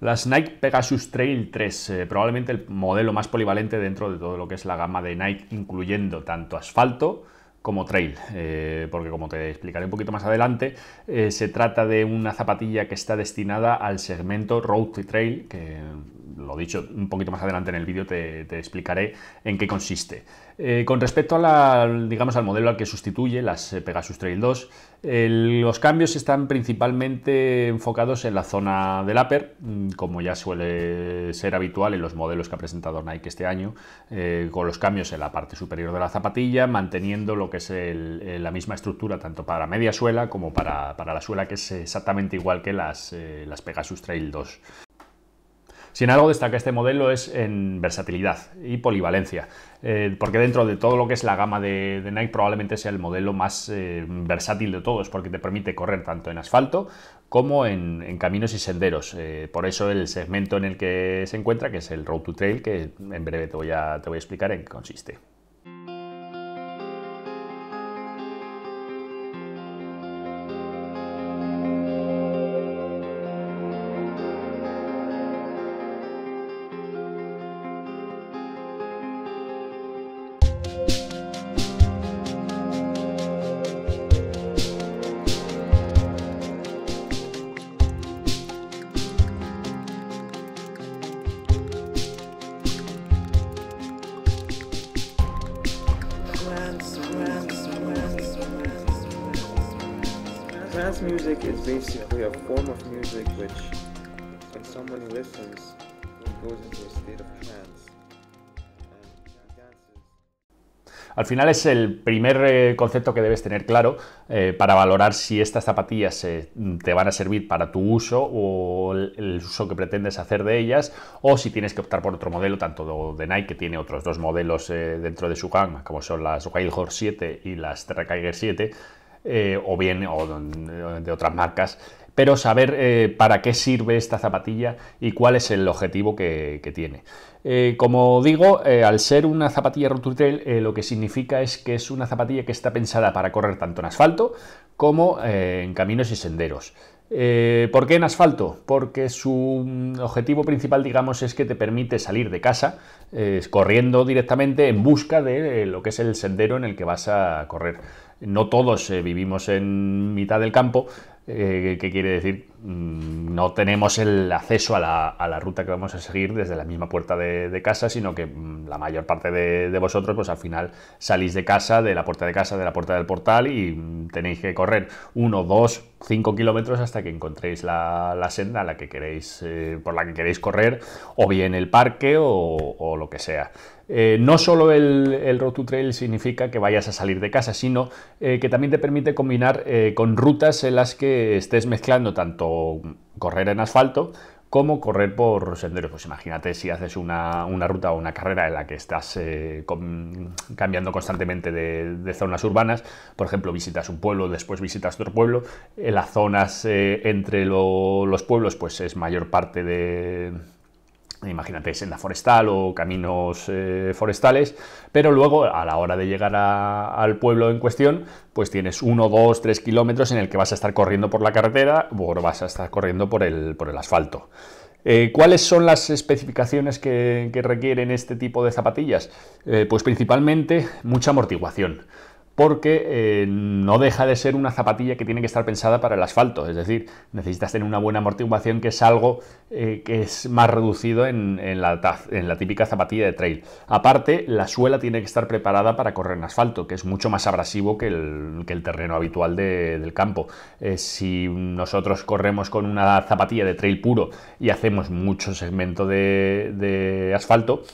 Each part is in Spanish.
Las Nike Pegasus Trail 3, eh, probablemente el modelo más polivalente dentro de todo lo que es la gama de Nike, incluyendo tanto asfalto como trail, eh, porque como te explicaré un poquito más adelante, eh, se trata de una zapatilla que está destinada al segmento Road to Trail, que lo dicho un poquito más adelante en el vídeo te, explicaré en qué consiste. Eh, con respecto al modelo al que sustituye las eh, Pegasus Trail 2, los cambios están principalmente enfocados en la zona del upper, mm, como ya suele ser habitual en los modelos que ha presentado Nike este año, eh, con los cambios en la parte superior de la zapatilla, manteniendo lo que es la misma estructura tanto para media suela como para, la suela, que es exactamente igual que las Pegasus Trail 2. Si en algo destaca este modelo es en versatilidad y polivalencia, eh, porque dentro de todo lo que es la gama de, Nike probablemente sea el modelo más eh, versátil de todos, porque te permite correr tanto en asfalto como en, caminos y senderos. Eh, por eso el segmento en el que se encuentra, que es el Road to Trail, que en breve te voy a, te voy a explicar en qué consiste. Basically a form of music which, when someone listens, goes into a state of trance. Al final es el primer eh, concepto que debes tener claro eh, para valorar si estas zapatillas eh, te van a servir para tu uso o el, uso que pretendes hacer de ellas o si tienes que optar por otro modelo, tanto de Nike que tiene otros dos modelos dentro de su gama como son las Wild Horse 7 y las Terra 7 eh, o bien o de otras marcas, pero saber eh, para qué sirve esta zapatilla y cuál es el objetivo que, tiene. Eh, como digo, al ser una zapatilla Road Trail, lo que significa es que es una zapatilla que está pensada para correr tanto en asfalto como en caminos y senderos. ¿Por qué en asfalto? Porque su objetivo principal, digamos, es que te permite salir de casa corriendo directamente en busca de lo que es el sendero en el que vas a correr no todos eh, vivimos en mitad del campo, eh, que quiere decir mm, no tenemos el acceso a la, ruta que vamos a seguir desde la misma puerta de, casa, sino que mm, la mayor parte de, vosotros, pues al final salís de casa, de la puerta de casa, de la puerta del portal y mm, tenéis que correr uno, dos, cinco kilómetros hasta que encontréis la, senda la que queréis, eh, por la que queréis correr, o bien el parque o lo que sea. Eh, no solo el, Road to Trail significa que vayas a salir de casa, sino eh, que también te permite combinar con rutas en las que estés mezclando tanto correr en asfalto como correr por senderos. Pues imagínate si haces una, ruta o una carrera en la que estás cambiando constantemente de, zonas urbanas, por ejemplo, visitas un pueblo, después visitas otro pueblo, en las zonas entre los pueblos pues es mayor parte de imagínate senda forestal o caminos eh, forestales, pero luego a la hora de llegar al pueblo en cuestión, pues tienes uno, dos, tres kilómetros en el que vas a estar corriendo por la carretera o vas a estar corriendo por el, por el asfalto. Eh, ¿Cuáles son las especificaciones que, requieren este tipo de zapatillas? Eh, pues principalmente mucha amortiguación porque eh, no deja de ser una zapatilla que tiene que estar pensada para el asfalto, es decir, necesitas tener una buena amortiguación que es algo eh, que es más reducido en, la, típica zapatilla de trail. Aparte, la suela tiene que estar preparada para correr en asfalto, que es mucho más abrasivo que el, terreno habitual del campo. Eh, si nosotros corremos con una zapatilla de trail puro y hacemos mucho segmento de asfalto,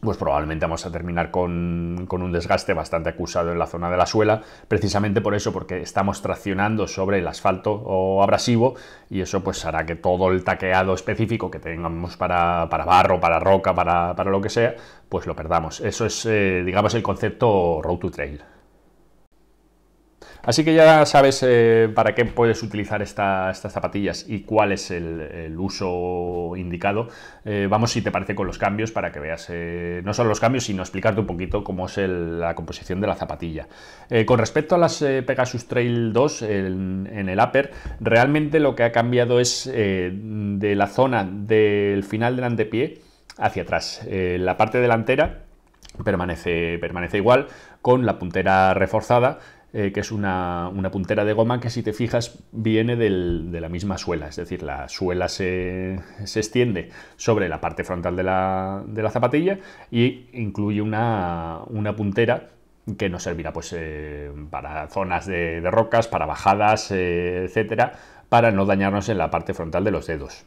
pues probablemente vamos a terminar con, un desgaste bastante acusado en la zona de la suela, precisamente por eso, porque estamos traccionando sobre el asfalto o abrasivo y eso pues hará que todo el taqueado específico que tengamos para, barro, para roca, para, lo que sea, pues lo perdamos. Eso es, eh, digamos, el concepto road to trail. Así que ya sabes eh, para qué puedes utilizar estas zapatillas y cuál es el, uso indicado. Eh, vamos, si te parece, con los cambios para que veas eh, no solo los cambios, sino explicarte un poquito cómo es la composición de la zapatilla. con respecto a las Pegasus Trail 2 en, el upper, realmente lo que ha cambiado es de la zona del final del antepié hacia atrás. la parte delantera permanece igual con la puntera reforzada eh, que es una, puntera de goma que si te fijas viene de la misma suela, es decir, la suela se, extiende sobre la parte frontal de la, zapatilla y incluye una, puntera que nos servirá pues, eh, para zonas de, rocas, para bajadas, eh, etcétera, para no dañarnos en la parte frontal de los dedos.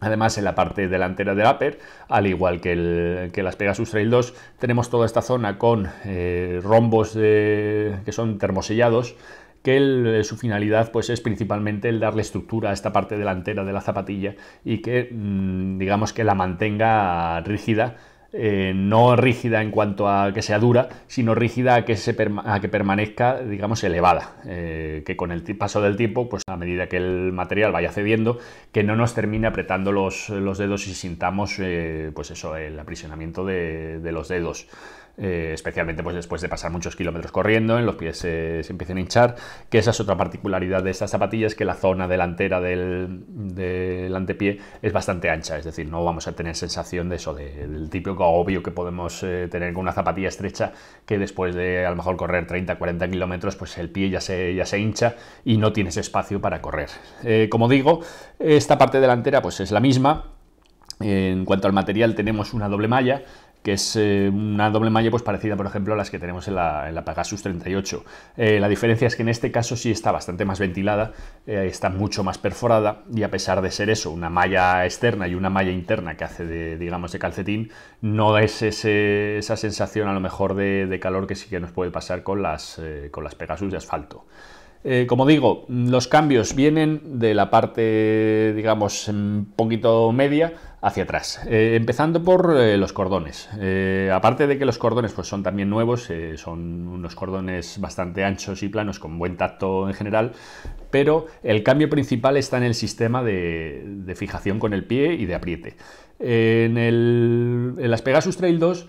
Además, en la parte delantera del upper, al igual que, el, que las Pegasus Trail 2, tenemos toda esta zona con eh, rombos que son termosellados, que su finalidad pues, es principalmente el darle estructura a esta parte delantera de la zapatilla y que, mm, digamos, que la mantenga rígida eh, no rígida en cuanto a que sea dura, sino rígida a que, se que permanezca, digamos, elevada, eh, que con el paso del tiempo, pues a medida que el material vaya cediendo, que no nos termine apretando los, dedos y sintamos, eh, pues eso, el aprisionamiento de los dedos. Eh, especialmente pues, después de pasar muchos kilómetros corriendo, en los pies se, empiezan a hinchar, que esa es otra particularidad de estas zapatillas, que la zona delantera del, del antepié es bastante ancha, es decir, no vamos a tener sensación de eso, del típico obvio que podemos eh, tener con una zapatilla estrecha, que después de a lo mejor correr 30-40 kilómetros, pues el pie ya se, ya se hincha y no tienes espacio para correr. Eh, como digo, esta parte delantera pues es la misma, en cuanto al material tenemos una doble malla, que es eh, una doble malla pues parecida, por ejemplo, a las que tenemos en la, en Pegasus 38. Eh, la diferencia es que en este caso sí está bastante más ventilada, eh, está mucho más perforada y a pesar de ser eso, una malla externa y una malla interna que hace de, digamos, de calcetín, no es esa sensación a lo mejor de, calor que sí que nos puede pasar con las, con las Pegasus de asfalto. Como digo, los cambios vienen de la parte, digamos, un poquito media hacia atrás. Eh, empezando por eh, los cordones. Eh, aparte de que los cordones pues, son también nuevos, son unos cordones bastante anchos y planos con buen tacto en general, pero el cambio principal está en el sistema de, fijación con el pie y de apriete. En, las Pegasus Trail 2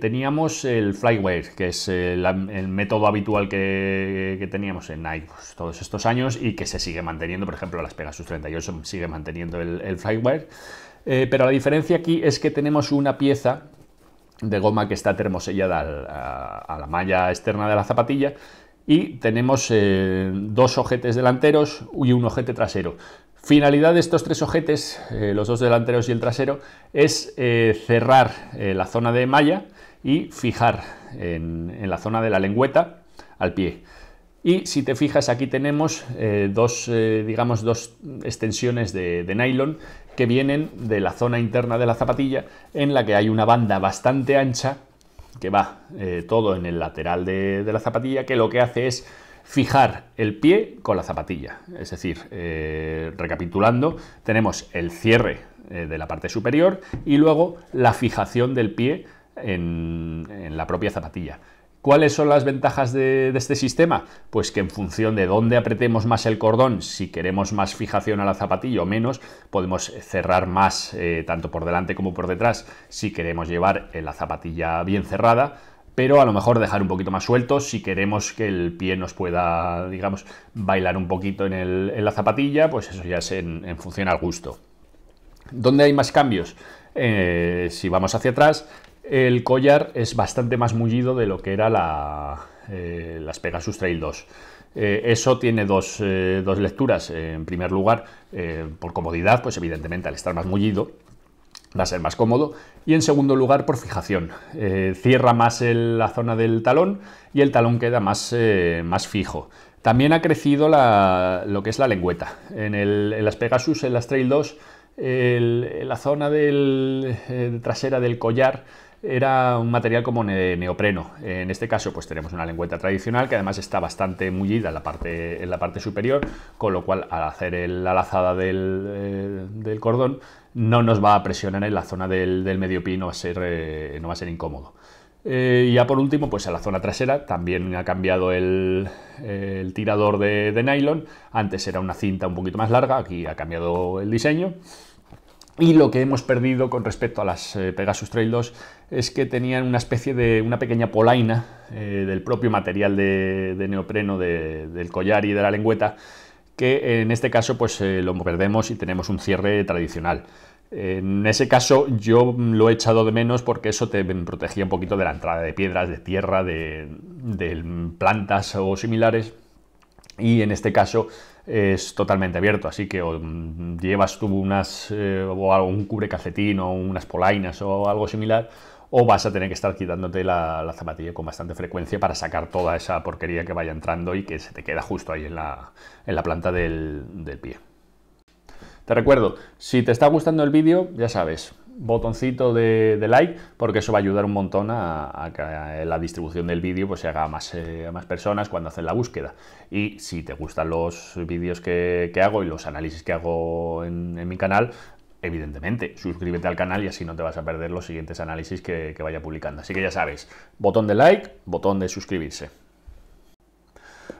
teníamos el flywire, que es el, método habitual que, teníamos en Nike pues, todos estos años y que se sigue manteniendo, por ejemplo, las Pegasus 38 sigue manteniendo el, el. Eh, pero la diferencia aquí es que tenemos una pieza de goma que está termosellada a, la malla externa de la zapatilla y tenemos eh, dos ojetes delanteros y un ojete trasero. Finalidad de estos tres ojetes, eh, los dos delanteros y el trasero, es cerrar la zona de malla y fijar en, la zona de la lengüeta al pie. Y si te fijas, aquí tenemos dos, digamos, dos extensiones de, de, nylon que vienen de la zona interna de la zapatilla en la que hay una banda bastante ancha que va eh, todo en el lateral de, la zapatilla que lo que hace es fijar el pie con la zapatilla. Es decir, eh, recapitulando, tenemos el cierre eh, de la parte superior y luego la fijación del pie en la propia zapatilla. ¿Cuáles son las ventajas de, este sistema? Pues que en función de dónde apretemos más el cordón, si queremos más fijación a la zapatilla o menos, podemos cerrar más eh, tanto por delante como por detrás si queremos llevar la zapatilla bien cerrada, pero a lo mejor dejar un poquito más suelto si queremos que el pie nos pueda, digamos, bailar un poquito en, la zapatilla, pues eso ya es en, función al gusto. ¿Dónde hay más cambios? Eh, si vamos hacia atrás, el collar es bastante más mullido de lo que era la, eh, las Pegasus Trail 2. Eh, eso tiene eh, dos, lecturas. En primer lugar, por comodidad, pues evidentemente al estar más mullido va a ser más cómodo. Y en segundo lugar, por fijación. cierra más la zona del talón y el talón queda más, más fijo. También ha crecido lo que es la lengüeta. En, en, las Pegasus, en las Trail 2, la zona del, trasera del collar era un material como neopreno. En este caso, pues tenemos una lengüeta tradicional que además está bastante mullida en la parte, en la parte superior, con lo cual al hacer la lazada eh, del, cordón no nos va a presionar en la zona del, medio pie no va a ser, eh, no va a ser incómodo. Eh, y ya por último, pues en la zona trasera también ha cambiado el, tirador de, nylon. Antes era una cinta un poquito más larga, aquí ha cambiado el diseño. Y lo que hemos perdido con respecto a las eh, Pegasus Trail 2 es que tenían una especie de una pequeña polaina eh, del propio material de, neopreno del collar y de la lengüeta, que en este caso pues lo perdemos y tenemos un cierre tradicional. En ese caso yo lo he echado de menos porque eso te protegía un poquito de la entrada de piedras, de tierra, de, plantas o similares. Y en este caso es totalmente abierto, así que llevas tú unas eh, o un cubre calcetín o unas polainas o algo similar, o vas a tener que estar quitándote la, zapatilla con bastante frecuencia para sacar toda esa porquería que vaya entrando y que se te queda justo ahí en la, planta del pie. Te recuerdo, si te está gustando el vídeo, ya sabes, botoncito de, like, porque eso va a ayudar un montón a, que la distribución del vídeo pues, se haga a más, eh, más personas cuando hacen la búsqueda. Y si te gustan los vídeos que, hago y los análisis que hago en, mi canal, evidentemente, suscríbete al canal y así no te vas a perder los siguientes análisis que, vaya publicando. Así que ya sabes, botón de like, botón de suscribirse.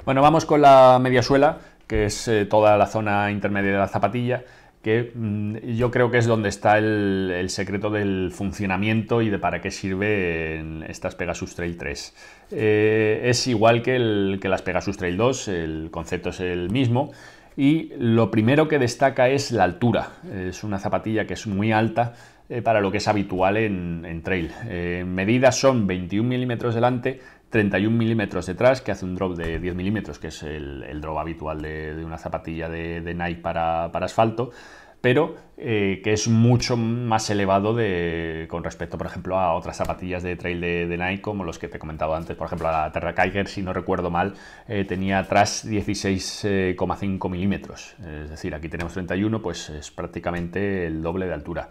Bueno, vamos con la media suela, que es eh, toda la zona intermedia de la zapatilla que mm, yo creo que es donde está el, secreto del funcionamiento y de para qué sirven estas Pegasus Trail 3. Eh, es igual que, las Pegasus Trail 2, el concepto es el mismo. Y lo primero que destaca es la altura. Es una zapatilla que es muy alta eh, para lo que es habitual en, trail. Eh, medidas son 21 milímetros delante, 31 milímetros detrás, que hace un drop de 10 milímetros, que es el, drop habitual de, una zapatilla de, Nike para, asfalto, pero eh, que es mucho más elevado de, con respecto, por ejemplo, a otras zapatillas de trail de, Nike, como los que te he comentado antes. Por ejemplo, la Terra Kiger, si no recuerdo mal, eh, tenía atrás 16,5 milímetros. Es decir, aquí tenemos 31, pues es prácticamente el doble de altura.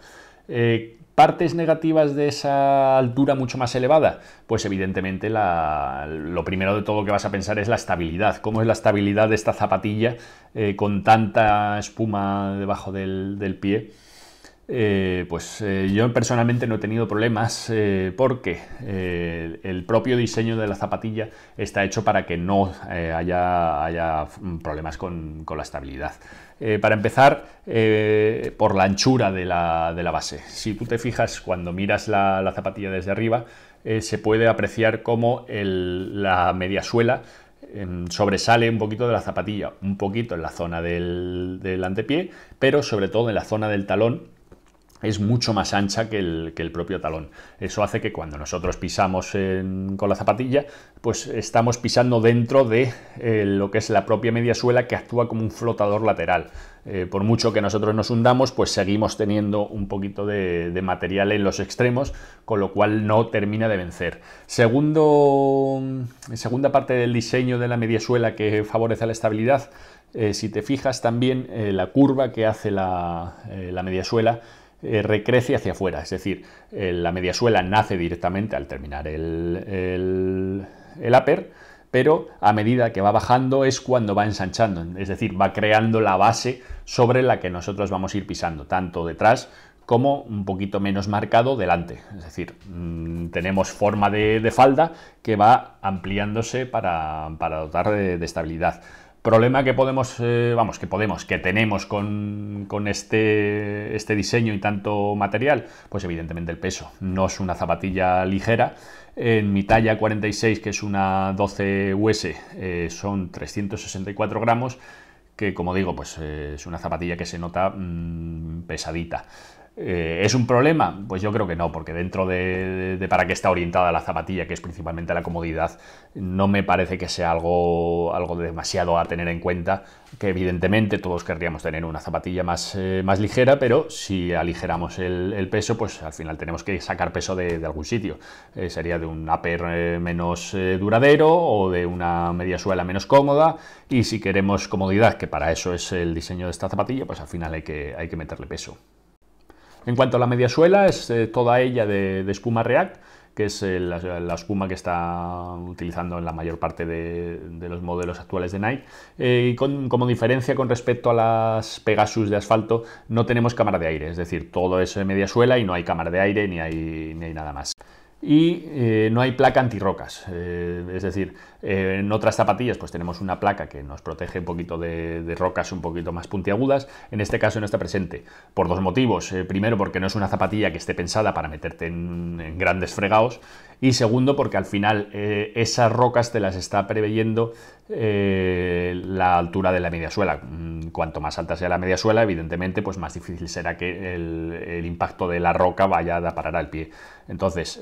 Eh, ¿Partes negativas de esa altura mucho más elevada? Pues evidentemente lo primero de todo que vas a pensar es la estabilidad. ¿Cómo es la estabilidad de esta zapatilla eh, con tanta espuma debajo del, pie? Eh, pues eh, yo personalmente no he tenido problemas porque el propio diseño de la zapatilla está hecho para que no haya, haya, problemas con la estabilidad. Eh, para empezar, eh, por la anchura de la, base. Si tú te fijas cuando miras la, zapatilla desde arriba, eh, se puede apreciar cómo la media suela em, sobresale un poquito de la zapatilla, un poquito en la zona del, del antepié, pero sobre todo en la zona del talón, es mucho más ancha que el, propio talón. Eso hace que cuando nosotros pisamos con la zapatilla, pues estamos pisando dentro de eh, lo que es la propia media suela que actúa como un flotador lateral. Eh, por mucho que nosotros nos hundamos, pues seguimos teniendo un poquito de, material en los extremos, con lo cual no termina de vencer. Segundo, segunda parte del diseño de la media suela que favorece la estabilidad, eh, si te fijas también la curva que hace la, la media suela, eh, recrece hacia afuera, es decir, eh, la mediasuela nace directamente al terminar el, el, upper, pero a medida que va bajando es cuando va ensanchando, es decir, va creando la base sobre la que nosotros vamos a ir pisando, tanto detrás como un poquito menos marcado delante. Es decir, mm, tenemos forma de, falda que va ampliándose para, dotar de estabilidad. Problema que podemos, eh, vamos, que podemos, que tenemos con, este, este diseño y tanto material, pues evidentemente el peso. No es una zapatilla ligera. En mi talla 46, que es una 12 US, eh, son 364 gramos, que como digo, pues eh, es una zapatilla que se nota mm, pesadita. Eh, ¿Es un problema? Pues yo creo que no, porque dentro de, para qué está orientada la zapatilla, que es principalmente la comodidad, no me parece que sea algo, algo demasiado a tener en cuenta, que evidentemente todos querríamos tener una zapatilla más, eh, más ligera, pero si aligeramos el, peso, pues al final tenemos que sacar peso de, algún sitio. Eh, sería de un upper menos duradero o de una media suela menos cómoda, y si queremos comodidad, que para eso es el diseño de esta zapatilla, pues al final hay que, hay que meterle peso. En cuanto a la media suela, es eh, toda ella de, espuma React, que es eh, la, espuma que está utilizando en la mayor parte de, los modelos actuales de Nike. Eh, y como diferencia con respecto a las Pegasus de asfalto, no tenemos cámara de aire, es decir, todo es media suela y no hay cámara de aire ni hay, ni hay nada más. Y eh, no hay placa antirrocas. Eh, es decir, eh, en otras zapatillas pues tenemos una placa que nos protege un poquito de, rocas un poquito más puntiagudas. En este caso no está presente por dos motivos. primero porque no es una zapatilla que esté pensada para meterte en, grandes fregados y segundo porque al final esas rocas te las está preveyendo la altura de la media suela. Mm, cuanto más alta sea la media suela, evidentemente pues más difícil será que el, impacto de la roca vaya a parar al pie. Entonces,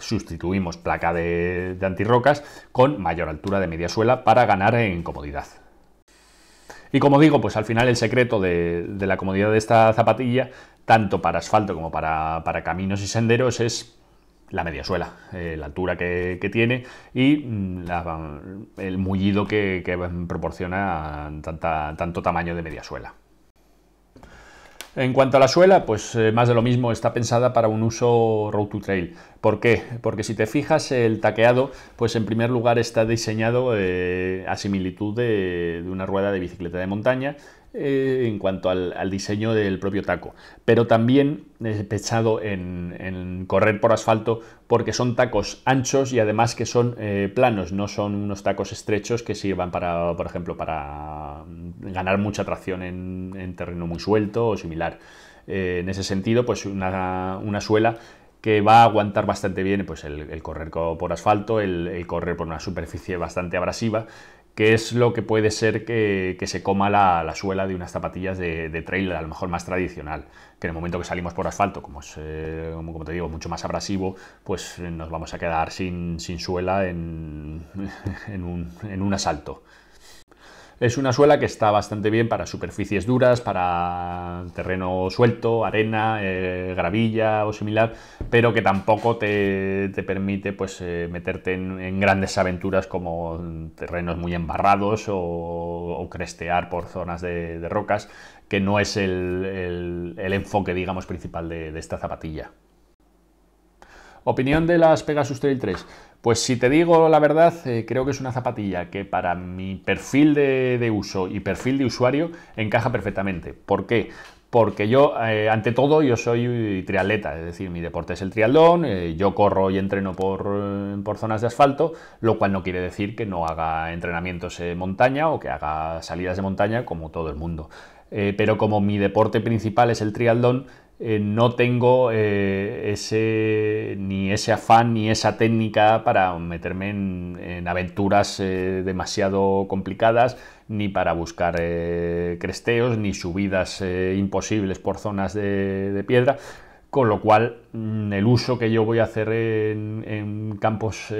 sustituimos placa de, antirrocas con mayor altura de media suela para ganar en comodidad. Y como digo, pues al final el secreto de, la comodidad de esta zapatilla, tanto para asfalto como para, caminos y senderos, es la media suela, eh, la altura que, tiene y mm, el mullido que, proporciona tanto tamaño de media suela. En cuanto a la suela, pues eh, más de lo mismo, está pensada para un uso road to trail. ¿Por qué? Porque si te fijas, el taqueado, pues en primer lugar está diseñado eh, a similitud de, una rueda de bicicleta de montaña eh, en cuanto al, diseño del propio taco, pero también he en, correr por asfalto porque son tacos anchos y además que son eh, planos, no son unos tacos estrechos que sirvan para, por ejemplo, para ganar mucha tracción en, terreno muy suelto o similar. Eh, en ese sentido, pues una, suela que va a aguantar bastante bien pues el, correr por asfalto, el, correr por una superficie bastante abrasiva que es lo que puede ser que, se coma la, suela de unas zapatillas de, trail, a lo mejor más tradicional, que en el momento que salimos por asfalto, como es, eh, como, te digo, mucho más abrasivo, pues eh, nos vamos a quedar sin, suela en, en un asalto. Es una suela que está bastante bien para superficies duras, para terreno suelto, arena, eh, gravilla o similar, pero que tampoco te, permite pues, eh, meterte en, grandes aventuras como terrenos muy embarrados o, crestear por zonas de, rocas, que no es el, enfoque digamos, principal de esta zapatilla. Opinión de las Pegasus Trail 3. Pues si te digo la verdad, eh, creo que es una zapatilla que para mi perfil de, uso y perfil de usuario encaja perfectamente. ¿Por qué? Porque yo, eh, ante todo, yo soy triatleta, es decir, mi deporte es el triatlón, eh, yo corro y entreno por, por, zonas de asfalto, lo cual no quiere decir que no haga entrenamientos en montaña o que haga salidas de montaña como todo el mundo. pero como mi deporte principal es el triatlón, eh, no tengo eh, ese, ni ese afán ni esa técnica para meterme en, aventuras eh, demasiado complicadas, ni para buscar cresteos, ni subidas imposibles por zonas de, piedra. Con lo cual, mm, el uso que yo voy a hacer en campos,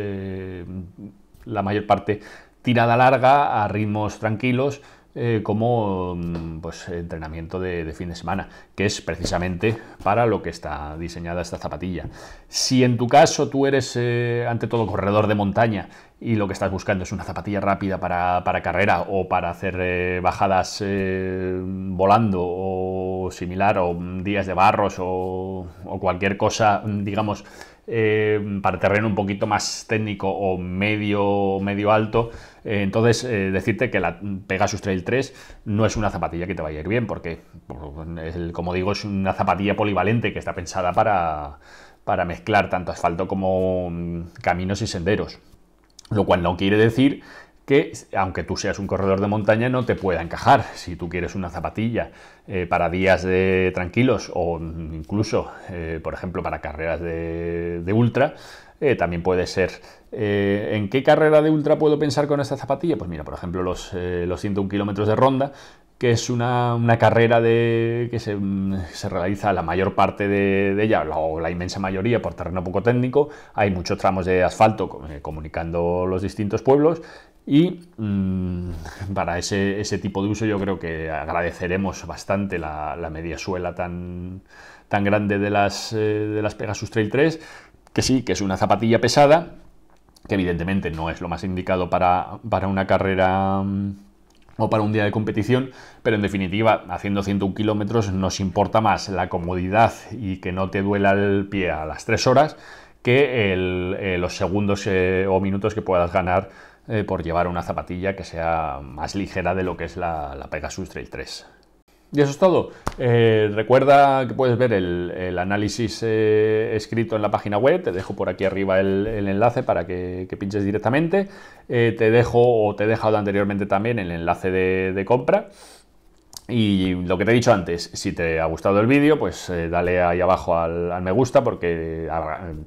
la mayor parte tirada larga, a ritmos tranquilos, eh, como mm, pues, entrenamiento de, fin de semana, que es precisamente para lo que está diseñada esta zapatilla. Si en tu caso tú eres eh, ante todo corredor de montaña y lo que estás buscando es una zapatilla rápida para, carrera o para hacer eh, bajadas volando o similar o días de barros o, o cualquier cosa, digamos, eh, para terreno un poquito más técnico o medio, medio alto. Eh, entonces, eh, decirte que la Pegasus Trail 3 no es una zapatilla que te vaya a ir bien, porque, como digo, es una zapatilla polivalente que está pensada para, para mezclar tanto asfalto como mm, caminos y senderos. Lo cual no quiere decir que, aunque tú seas un corredor de montaña, no te pueda encajar. Si tú quieres una zapatilla eh, para días de tranquilos o incluso, eh, por ejemplo, para carreras de, ultra, eh, también puede ser. ¿En qué carrera de ultra puedo pensar con esta zapatilla? Pues mira, por ejemplo, los, los 101 kilómetros de ronda, que es una, carrera de, que se, realiza la mayor parte de, ella, o la, inmensa mayoría, por terreno poco técnico. Hay muchos tramos de asfalto comunicando los distintos pueblos y mm, para ese, tipo de uso yo creo que agradeceremos bastante la, media suela tan, tan grande de las, eh, de las Pegasus Trail 3, que sí, que es una zapatilla pesada, que evidentemente no es lo más indicado para, una carrera mm, o para un día de competición, pero en definitiva, haciendo 101 kilómetros nos importa más la comodidad y que no te duela el pie a las 3 horas que eh, los segundos eh, o minutos que puedas ganar eh, por llevar una zapatilla que sea más ligera de lo que es la, Pegasus Trail 3. Y eso es todo. Eh, recuerda que puedes ver el, análisis eh, escrito en la página web. Te dejo por aquí arriba el, enlace para que, pinches directamente. Eh, te dejo o te he dejado anteriormente también el enlace de, compra. Y lo que te he dicho antes, si te ha gustado el vídeo, pues dale ahí abajo al, me gusta porque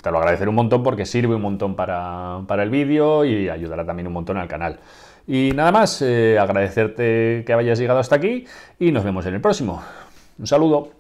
te lo agradeceré un montón porque sirve un montón para, para el vídeo y ayudará también un montón al canal. Y nada más, agradecerte que hayas llegado hasta aquí y nos vemos en el próximo. Un saludo.